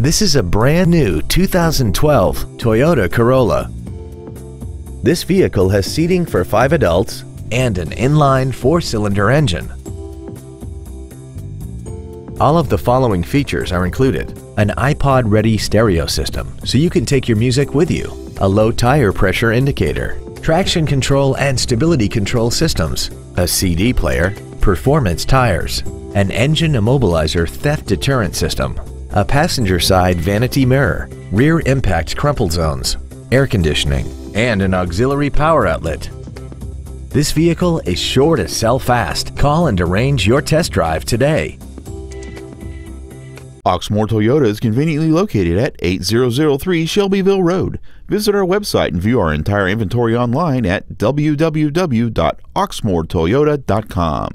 This is a brand new 2012 Toyota Corolla. This vehicle has seating for five adults and an inline four-cylinder engine. All of the following features are included. An iPod-ready stereo system, so you can take your music with you. A low tire pressure indicator. Traction control and stability control systems. A CD player. Performance tires. An engine immobilizer theft deterrent system. A passenger side vanity mirror. Rear impact crumple zones. Air conditioning. And an auxiliary power outlet. This vehicle is sure to sell fast. Call and arrange your test drive today. Oxmoor Toyota is conveniently located at 8003 Shelbyville Road. Visit our website and view our entire inventory online at www.oxmoortoyota.com.